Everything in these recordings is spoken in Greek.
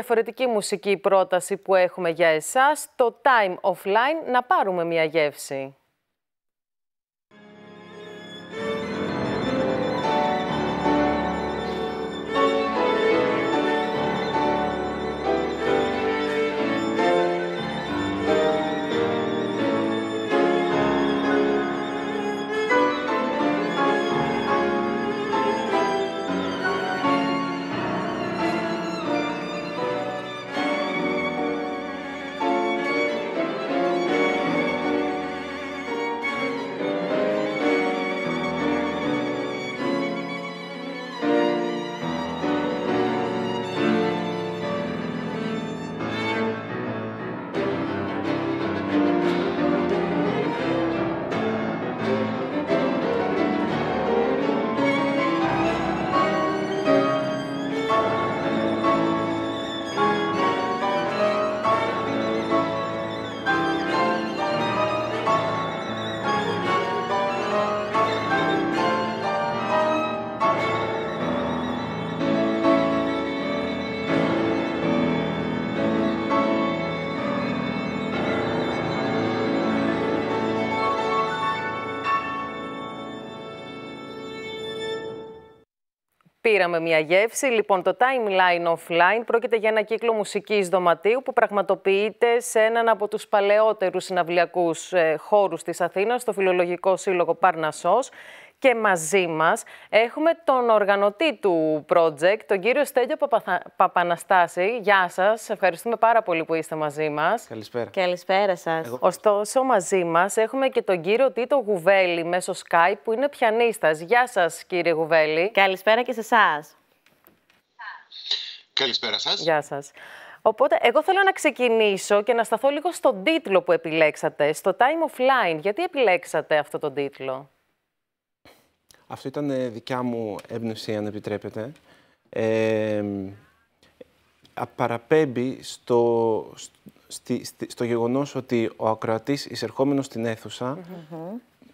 διαφορετική μουσική πρόταση που έχουμε για εσάς, το Time Offline, να πάρουμε μια γεύση. Πήραμε μια γεύση. Λοιπόν, το Timeline Offline πρόκειται για ένα κύκλο μουσικής δωματίου που πραγματοποιείται σε έναν από τους παλαιότερους συναυλιακούς ε, χώρους της Αθήνας, το Φιλολογικό Σύλλογο Παρνασσός και μαζί μας έχουμε τον οργανωτή του project, τον κύριο Στέλιο Παπαθα... Παπαναστάση. Γεια σας, ευχαριστούμε πάρα πολύ που είστε μαζί μας. Καλησπέρα. Καλησπέρα σας. Εγώ... Ωστόσο, μαζί μας έχουμε και τον κύριο Τίτο Γουβέλη μέσω Skype, που είναι πιανίστας. Γεια σας, κύριε Γουβέλη. Καλησπέρα και σε εσάς. Καλησπέρα σας. Γεια σας. Οπότε, εγώ θέλω να ξεκινήσω και να σταθώ λίγο στον τίτλο που επιλέξατε, στο Time Offline. Γιατί επιλέξατε αυτό τον τίτλο; Αυτό ήταν ε, δικιά μου έμπνευση, αν επιτρέπετε. Ε, παραπέμπει στο, στη, στο γεγονός ότι ο ακροατής εισερχόμενος στην αίθουσα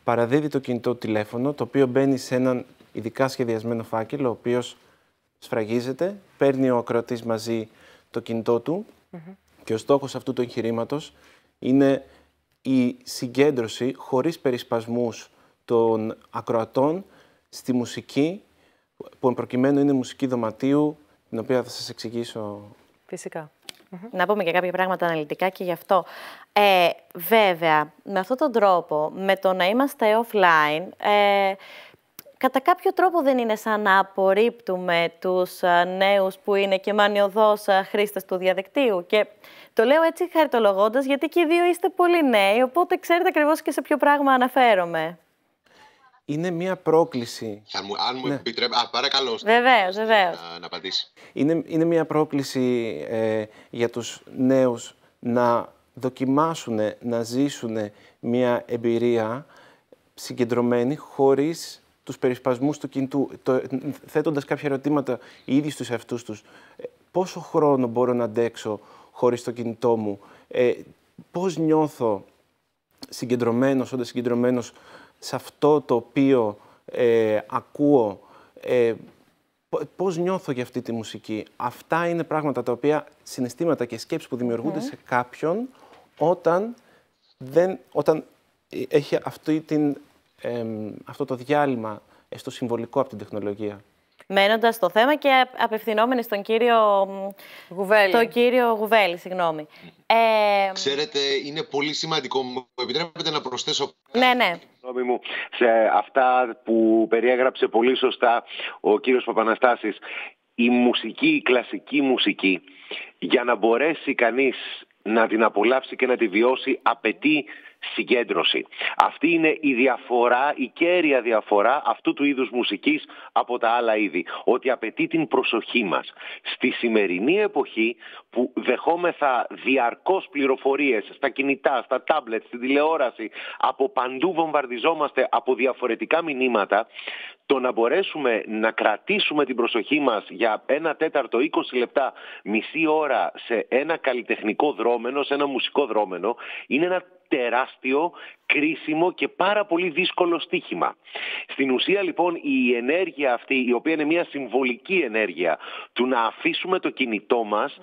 παραδίδει το κινητό τηλέφωνο, το οποίο μπαίνει σε έναν ειδικά σχεδιασμένο φάκελο, ο οποίος σφραγίζεται, παίρνει ο ακροατής μαζί το κινητό του και ο στόχος αυτού του εγχειρήματος είναι η συγκέντρωση χωρίς περισπασμούς των ακροατών στη μουσική, που προκειμένου είναι μουσική δωματίου, την οποία θα σας εξηγήσω. Φυσικά. Να πούμε και κάποια πράγματα αναλυτικά και γι' αυτό. Ε, βέβαια, με αυτόν τον τρόπο, με το να είμαστε offline, ε, κατά κάποιο τρόπο δεν είναι σαν να απορρίπτουμε τους ε, νέους που είναι και μανιωδώς ε, χρήστες του διαδικτύου. Και το λέω έτσι χαριτολογώντας, γιατί και οι δύο είστε πολύ νέοι, οπότε ξέρετε ακριβώς και σε ποιο πράγμα αναφέρομαι είναι μια πρόκληση. Θα μου, αν μου ναι. επιτρέπει. Α, παρακαλώ. Βεβαίως, βεβαίως. Να, να απαντήσει. Είναι, είναι μια πρόκληση ε, για τους νέους να δοκιμάσουν, να ζήσουν μια εμπειρία συγκεντρωμένη χωρίς τους περισπασμούς του κινητού, το, θέτοντας κάποια ερωτήματα οι ίδιοι στους εαυτούς τους. Ε, πόσο χρόνο μπορώ να αντέξω χωρίς το κινητό μου, ε, πώς νιώθω συγκεντρωμένος, όντας συγκεντρωμένος σε αυτό το οποίο ε, ακούω, ε, πώς νιώθω για αυτή τη μουσική. Αυτά είναι πράγματα τα οποία, συναισθήματα και σκέψεις που δημιουργούνται σε κάποιον όταν, δεν, όταν έχει αυτή την, αυτό το διάλειμμα, στο συμβολικό από την τεχνολογία. Μένοντας στο θέμα και απευθυνόμενοι στον κύριο Γουβέλη. Τον κύριο Γουβέλη, συγγνώμη. Ε... Ξέρετε, είναι πολύ σημαντικό. Μου επιτρέπετε να προσθέσω. Ναι, ναι. Μου, σε αυτά που περιέγραψε πολύ σωστά ο κύριος Παπαναστάσης. Η μουσική, η κλασική μουσική, για να μπορέσει κανείς να την απολαύσει και να τη βιώσει, απαιτεί συγκέντρωση. Αυτή είναι η διαφορά, η κέρια διαφορά αυτού του είδους μουσικής από τα άλλα είδη. Ότι απαιτεί την προσοχή μας. Στη σημερινή εποχή που δεχόμεθα διαρκώς πληροφορίες στα κινητά, στα τάμπλετ, στην τηλεόραση, από παντού βομβαρδιζόμαστε από διαφορετικά μηνύματα, το να μπορέσουμε να κρατήσουμε την προσοχή μας για ένα τέταρτο, 20 λεπτά, μισή ώρα σε ένα καλλιτεχνικό δρόμενο, σε ένα μουσικό δρόμενο, είναι ένα τεράστιο κρίσιμο και πάρα πολύ δύσκολο στίχημα. Στην ουσία λοιπόν η ενέργεια αυτή, η οποία είναι μια συμβολική ενέργεια του να αφήσουμε το κινητό μας,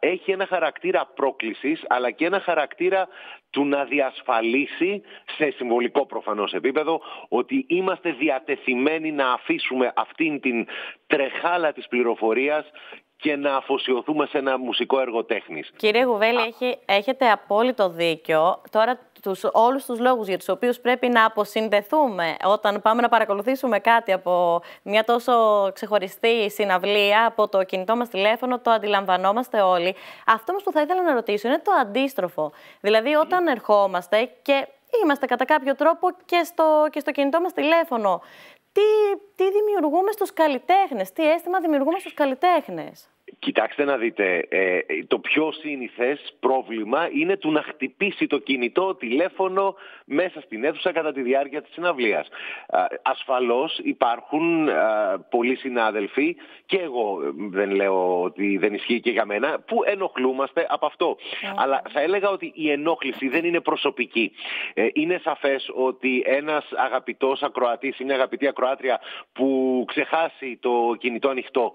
έχει ένα χαρακτήρα πρόκλησης αλλά και ένα χαρακτήρα του να διασφαλίσει σε συμβολικό προφανώς επίπεδο ότι είμαστε διατεθειμένοι να αφήσουμε αυτήν την τρεχάλα της πληροφορίας και να αφοσιωθούμε σε ένα μουσικό έργο τέχνης. Κύριε Γουβέλη, έχει, έχετε απόλυτο δίκιο. Τώρα τους, όλους τους λόγους για τους οποίους πρέπει να αποσυνδεθούμε όταν πάμε να παρακολουθήσουμε κάτι από μια τόσο ξεχωριστή συναυλία, από το κινητό μας τηλέφωνο, το αντιλαμβανόμαστε όλοι. Αυτό όμως που θα ήθελα να ρωτήσω είναι το αντίστροφο. Δηλαδή όταν ερχόμαστε και είμαστε κατά κάποιο τρόπο και στο, και στο κινητό μας τηλέφωνο, τι, τι δημιουργούμε στους καλλιτέχνες, τι αίσθημα δημιουργούμε στους καλλιτέχνες. Κοιτάξτε να δείτε, ε, το πιο σύνηθες πρόβλημα είναι του να χτυπήσει το κινητό τηλέφωνο μέσα στην αίθουσα κατά τη διάρκεια της συναυλίας. Ασφαλώς υπάρχουν πολλοί συνάδελφοι και εγώ ε, δεν λέω ότι δεν ισχύει και για μένα που ενοχλούμαστε από αυτό. Αλλά θα έλεγα ότι η ενόχληση δεν είναι προσωπική. Ε, είναι σαφές ότι ένας αγαπητός ακροατής ή μια αγαπητή ακροάτρια που ξεχάσει το κινητό ανοιχτό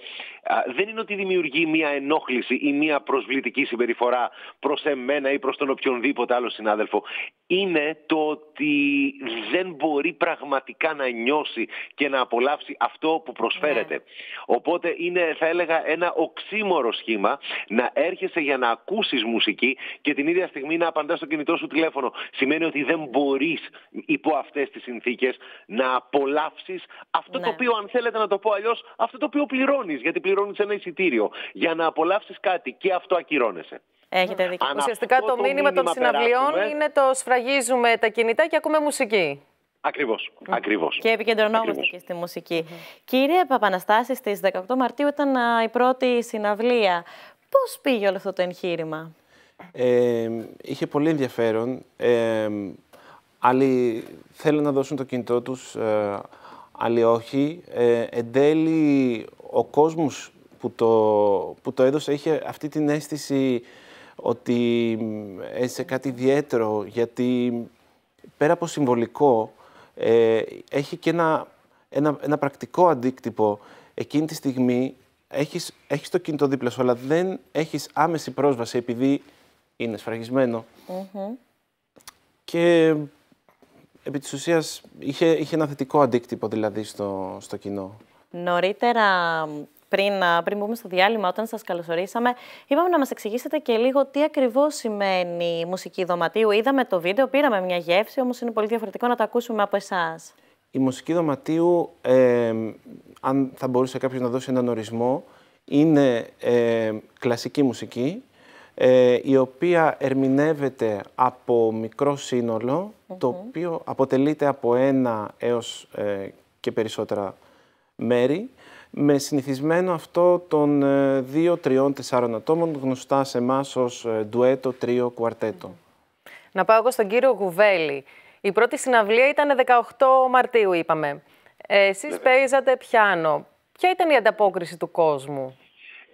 δεν είναι ότι δημιουργεί δημιουργεί μια ενόχληση ή μια προσβλητική συμπεριφορά προς εμένα ή προς τον οποιονδήποτε άλλο συνάδελφο είναι το ότι δεν μπορεί πραγματικά να νιώσει και να απολαύσει αυτό που προσφέρεται. Ναι. Οπότε είναι θα έλεγα ένα οξύμορο σχήμα να έρχεσαι για να ακούσεις μουσική και την ίδια στιγμή να απαντάς στο κινητό σου τηλέφωνο. Σημαίνει ότι δεν μπορείς υπό αυτές τις συνθήκες να απολαύσεις αυτό το ναι. οποίο αν θέλετε να το πω αλλιώς αυτό το οποίο πληρώνεις γιατί πληρώνεις ένα εισιτήριο για να απολαύσεις κάτι και αυτό ακυρώνεσαι. Έχετε δίκιο. Ουσιαστικά το, μήνυμα των συναυλιών είναι το σφραγίζουμε τα κινητά και ακούμε μουσική. Ακριβώς, ακριβώς. Και επικεντρωνόμαστε και στη μουσική. Κύριε Παπαναστάση, στις 18 Μαρτίου ήταν η πρώτη συναυλία. Πώς πήγε όλο αυτό το εγχείρημα; Ε, είχε πολύ ενδιαφέρον. Ε, άλλοι θέλουν να δώσουν το κινητό τους, ε, άλλοι όχι. Ε, εν τέλει, ο κόσμος που το, που το έδωσε είχε αυτή την αίσθηση ότι έζησε κάτι ιδιαίτερο, γιατί πέρα από συμβολικό, ε, έχει και ένα, ένα, ένα πρακτικό αντίκτυπο. Εκείνη τη στιγμή έχεις, έχεις το κινητό δίπλα σου, αλλά δεν έχεις άμεση πρόσβαση επειδή είναι σφραγισμένο. Και επί της ουσίας είχε, είχε ένα θετικό αντίκτυπο δηλαδή στο, στο κοινό. Νωρίτερα πριν, πριν μπούμε στο διάλειμμα, όταν σας καλωσορίσαμε, είπαμε να μας εξηγήσετε και λίγο τι ακριβώς σημαίνει μουσική δωματίου. Είδαμε το βίντεο, πήραμε μια γεύση, όμως είναι πολύ διαφορετικό να το ακούσουμε από εσάς. Η μουσική δωματίου, ε, αν θα μπορούσε κάποιος να δώσει έναν ορισμό, είναι ε, κλασική μουσική, ε, η οποία ερμηνεύεται από μικρό το οποίο αποτελείται από ένα έως ε, και περισσότερα μέρη, με συνηθισμένο αυτό των 2, 3, 4 ατόμων, γνωστά σε εμάς ως ε, ντουέτο, τρίο, κουαρτέτο. Να πάω εγώ στον κύριο Γουβέλη. Η πρώτη συναυλία ήταν 18 Μαρτίου, είπαμε. Ε, εσείς παίζατε πιάνο. Ποια ήταν η ανταπόκριση του κόσμου;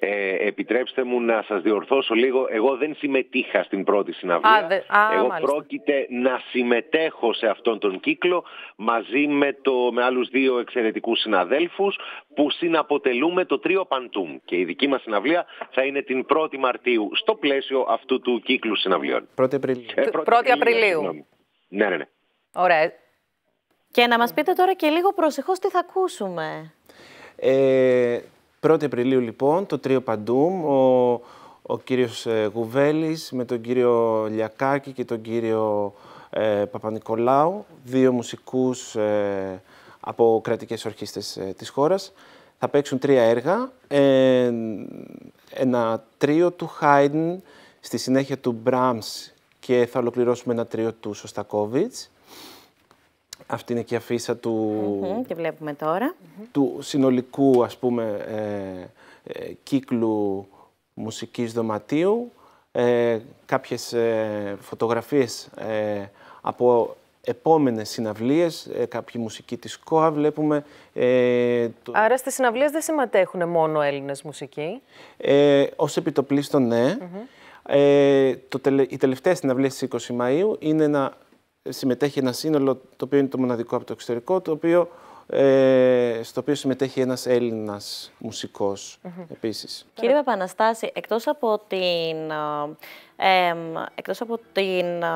Ε, επιτρέψτε μου να σας διορθώσω λίγο. Εγώ δεν συμμετείχα στην πρώτη συναυλία. Εγώ πρόκειται να συμμετέχω σε αυτόν τον κύκλο μαζί με, το, με άλλους δύο εξαιρετικούς συναδέλφους που συναποτελούμε το τρίο Παντούμ. Και η δική μας συναυλία θα είναι την 1η Μαρτίου στο πλαίσιο αυτού του κύκλου συναυλιών. 1η Απριλίου. Ε, 1η Απριλίου. Ναι, ναι, ναι. Ωραία. Και να μας πείτε τώρα και λίγο προσεχώς τι θα ακούσουμε. Ε, 1η Απριλίου λοιπόν, το Τρίο Παντούμ, ο, ο κύριος ε, Γουβέλης με τον κύριο Λιακάκη και τον κύριο ε, Παπα-Νικολάου, δύο μουσικούς ε, από κρατικές ορχήστες ε, της χώρας. Θα παίξουν τρία έργα, ε, ένα τρίο του Χάιντεν, στη συνέχεια του Μπράμς και θα ολοκληρώσουμε ένα τρίο του Σωστακόβιτς. Αυτή είναι και η αφίσα του... Mm -hmm, βλέπουμε τώρα. Του συνολικού, ας πούμε, ε, ε, κύκλου μουσικής δωματίου. Ε, κάποιες ε, φωτογραφίες ε, από επόμενες συναυλίες, ε, κάποιοι μουσικοί της ΚΟΑ βλέπουμε. Το... Άρα στις συναυλίες δεν συμμετέχουν μόνο Έλληνες μουσικοί; Ε, ως επιτοπλίστων, ναι. το, η τελευταία συναυλία στις 20 Μαΐου είναι ένα συμμετέχει ένα σύνολο το οποίο είναι το μοναδικό από το εξωτερικό, το οποίο, ε, στο οποίο συμμετέχει ένας Έλληνας μουσικός επίσης. Κύριε Παπαναστάση, εκτός από την, ε, εκτός από την ε,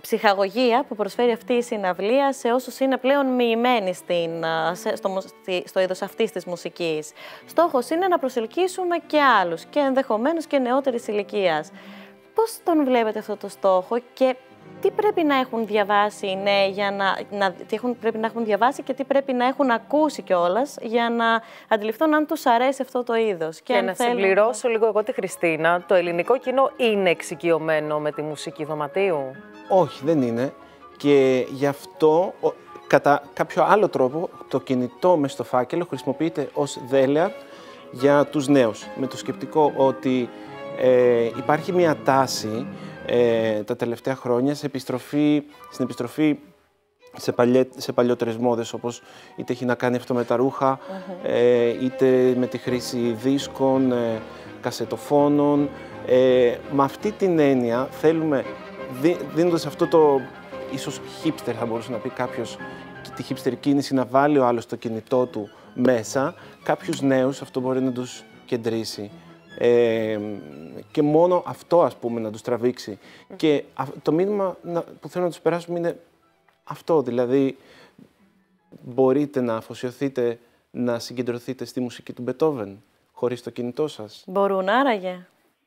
ψυχαγωγία που προσφέρει αυτή η συναυλία σε όσους είναι πλέον μοιημένοι στην, ε, στο, στο είδος αυτής της μουσικής, στόχος είναι να προσελκύσουμε και άλλους και ενδεχομένως και νεότερης ηλικίας. Πώς τον βλέπετε αυτό το στόχο και τι πρέπει να έχουν διαβάσει οι νέοι για να, να τι έχουν, πρέπει να έχουν διαβάσει και τι πρέπει να έχουν ακούσει κιόλας για να αντιληφθούν αν τους αρέσει αυτό το είδος. Και, και να θέλουν... συμπληρώσω λίγο εγώ τη Χριστίνα, το ελληνικό κοινό είναι εξοικειωμένο με τη μουσική δωματίου; Όχι, δεν είναι. Και γι' αυτό, κατά κάποιο άλλο τρόπο, το κινητό μες στο φάκελο χρησιμοποιείται ως δέλεα για τους νέους. Με το σκεπτικό ότι ε, υπάρχει μια τάση ε, τα τελευταία χρόνια σε επιστροφή, στην επιστροφή σε, παλιέ, σε παλιότερες μόδες όπως είτε έχει να κάνει αυτό με τα ρουχα ε, είτε με τη χρήση δίσκων, ε, κασετοφώνων. Ε, με αυτή την έννοια θέλουμε, δί, δίνοντας αυτό το ίσως hipster θα μπορούσε να πει κάποιος τη hipster κίνηση να βάλει ο άλλος το κινητό του μέσα, κάποιους νέους αυτό μπορεί να τους κεντρήσει. Ε, και μόνο αυτό ας πούμε να τους τραβήξει. Και το μήνυμα που θέλω να τους περάσουμε είναι αυτό, δηλαδή μπορείτε να αφοσιωθείτε να συγκεντρωθείτε στη μουσική του Μπετόβεν χωρίς το κινητό σας. Μπορούν άραγε.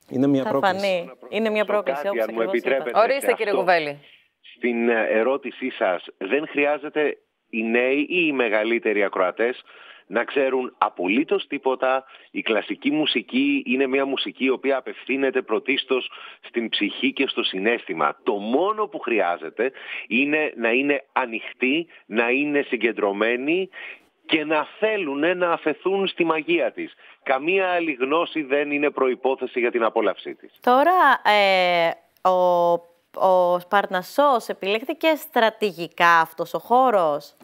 Είναι μια πρόκληση. Φανεί. Είναι μια πρόκληση, όπως μου επιτρέπετε. Ορίστε κύριε Κουβέλη. Στην ε, ερώτησή σας, δεν χρειάζεται οι νέοι ή οι μεγαλύτεροι ακροατές να ξέρουν απολύτως τίποτα. Η κλασική μουσική είναι μια μουσική η οποία απευθύνεται πρωτίστως στην ψυχή και στο συνέστημα. Το μόνο που χρειάζεται είναι να είναι ανοιχτή, να είναι συγκεντρωμένη και να θέλουν να αφαιθούν στη μαγεία της. Καμία άλλη γνώση δεν είναι προϋπόθεση για την απόλαυσή της. Τώρα, ε, ο, ο Σπαρνασσός επιλέχθηκε στρατηγικά αυτός ο χώρος.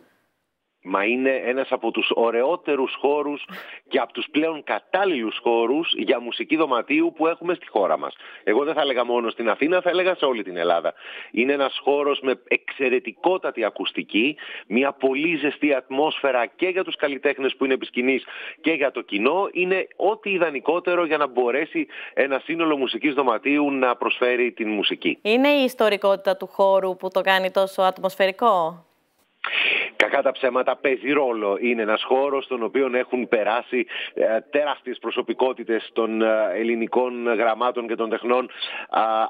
Μα είναι ένας από τους ωραιότερους χώρους και από τους πλέον κατάλληλους χώρους για μουσική δωματίου που έχουμε στη χώρα μας. Εγώ δεν θα έλεγα μόνο στην Αθήνα, θα έλεγα σε όλη την Ελλάδα. Είναι ένας χώρος με εξαιρετικότατη ακουστική, μια πολύ ζεστή ατμόσφαιρα και για τους καλλιτέχνες που είναι επισκηνής και για το κοινό. Είναι ό,τι ιδανικότερο για να μπορέσει ένα σύνολο μουσικής δωματίου να προσφέρει την μουσική. Είναι η ιστορικότητα του χώρου που το κάνει τόσο ατμοσφαιρικό; Κακά τα ψέματα παίζει ρόλο. Είναι ένας χώρος στον οποίο έχουν περάσει ε, τεράστιες προσωπικότητες των ε, ελληνικών γραμμάτων και των τεχνών.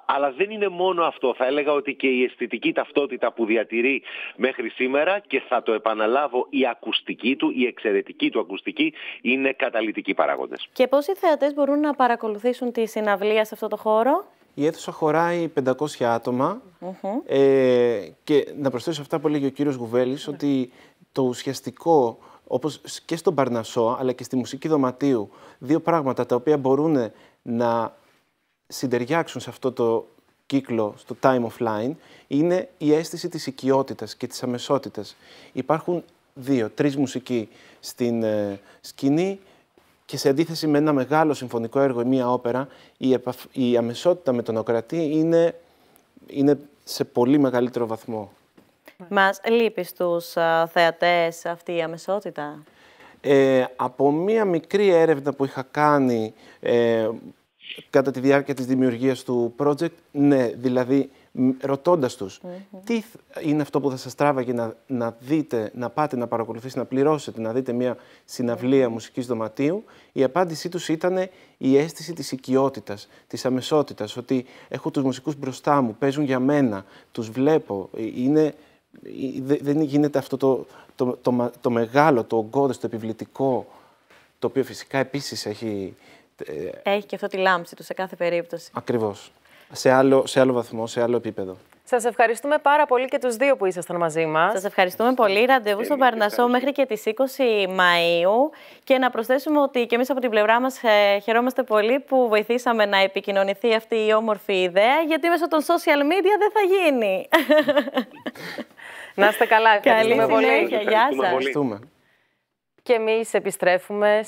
αλλά δεν είναι μόνο αυτό. Θα έλεγα ότι και η αισθητική ταυτότητα που διατηρεί μέχρι σήμερα και θα το επαναλάβω η ακουστική του, η εξαιρετική του ακουστική είναι καταλητικοί παράγοντες. Και πώς οι θεατές μπορούν να παρακολουθήσουν τη συναυλία σε αυτό το χώρο; Η αίθουσα χωράει 500 άτομα. Ε, και να προσθέσω αυτά που έλεγε ο κύριος Γουβέλης, ότι το ουσιαστικό, όπως και στον Παρνασό, αλλά και στη μουσική δωματίου, δύο πράγματα τα οποία μπορούν να συντεριάξουν σε αυτό το κύκλο, στο time of line, είναι η αίσθηση της οικειότητας και της αμεσότητας. Υπάρχουν δύο, τρεις μουσικοί στην ε, σκηνή, και σε αντίθεση με ένα μεγάλο συμφωνικό έργο ή μία όπερα, η, η αμεσότητα με τον οκρατή είναι, είναι σε πολύ μεγαλύτερο βαθμό. Μας λείπει στους θεατές αυτή η αμεσότητα; Ε, από μία μικρή έρευνα που είχα κάνει ε, κατά τη διάρκεια της δημιουργίας του project, ναι, δηλαδή ρωτώντας τους τι είναι αυτό που θα σας τράβαγε να, να δείτε, να πάτε να παρακολουθήσετε, να πληρώσετε, να δείτε μια συναυλία μουσικής δωματίου, η απάντησή τους ήταν η αίσθηση της οικειότητας, της αμεσότητας, ότι έχω τους μουσικούς μπροστά μου, παίζουν για μένα, τους βλέπω, ε, είναι, ε, δεν γίνεται αυτό το, το, το, το μεγάλο, το ογκώδες, το επιβλητικό, το οποίο φυσικά επίσης έχει... Ε, έχει και αυτό τη λάμψη του σε κάθε περίπτωση. Ακριβώς σε άλλο, σε άλλο βαθμό, σε άλλο επίπεδο. Σας ευχαριστούμε πάρα πολύ και τους δύο που ήσασταν μαζί μας. Σας ευχαριστούμε πολύ. Ραντεβού στον Παρνασό μέχρι και τις 20 Μαου. Και να προσθέσουμε ότι και εμείς από την πλευρά μας ε, χαιρόμαστε πολύ που βοηθήσαμε να επικοινωνηθεί αυτή η όμορφη ιδέα, γιατί μέσω των social media δεν θα γίνει. να είστε καλά. Ευχαριστούμε πολύ. Γεια σας. Ευχαριστούμε. Και εμείς επιστρέφουμε